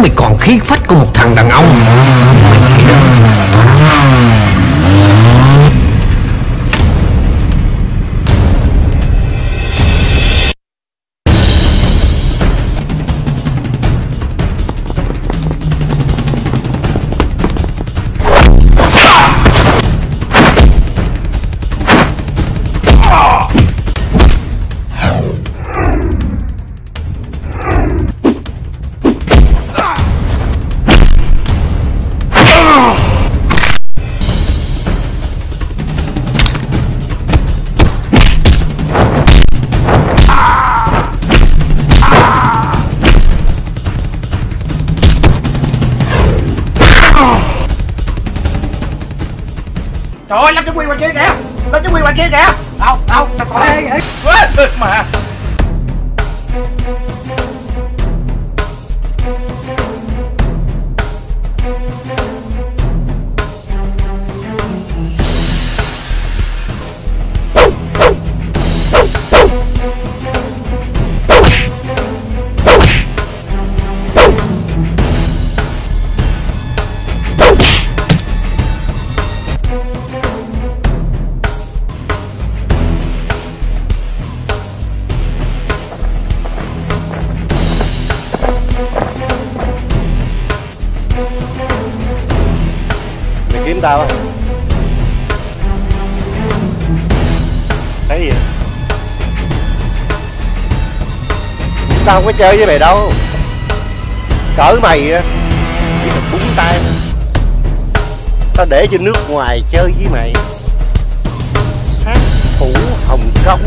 Mày còn khí phách của một thằng đàn ông. Mày nghĩ đó Trời ơi, Lâm Chí Quy ngoài kia kìa. Lâm Chí Quy ngoài kia kìa. Đâu, đâu, sao còn đây mà kiếm tao á. Thấy gì? Tao không có chơi với mày đâu. Cỡ mày á, Chỉ là búng tay. Tao để cho nước ngoài chơi với mày. Sát thủ Hồng Kông.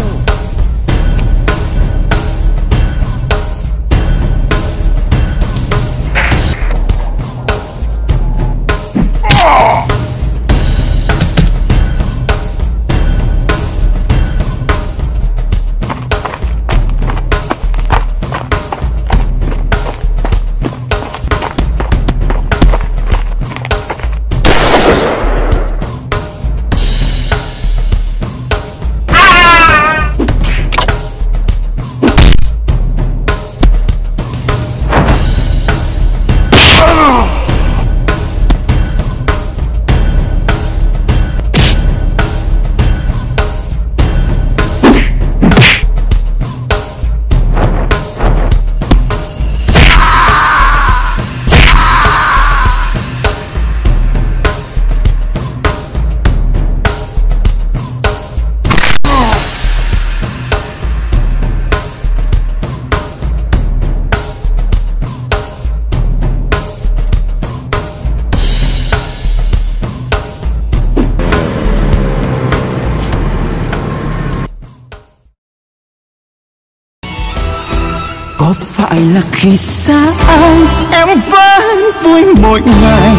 Có phải là khi xa anh? Em vẫn vui mỗi ngày.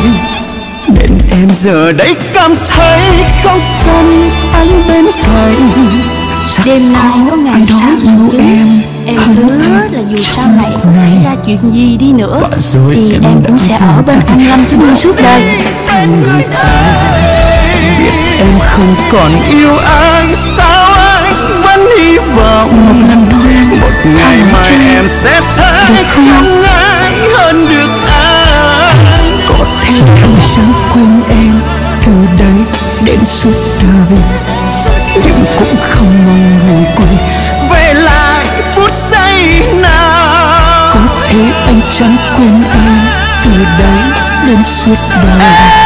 Nên em giờ đây cảm thấy Không cần anh bên cạnh. Chắc Đêm nay có ngày ai đó yêu chứ em. Em hứa anh là dù sau này có xảy ra chuyện gì đi nữa rồi Thì em em cũng sẽ ở bên anh Lâm Chí Nguyên suốt đời. Người ta Biết em không còn yêu anh Sao anh vẫn hy vọng ngày mai em sẽ thấy Không ai hơn được anh Có thể không dám quên em Từ đây đến suốt đời. Nhưng cũng không mong người quay Về lại phút giây nào. Có thể anh chẳng quên em Từ đây đến suốt đời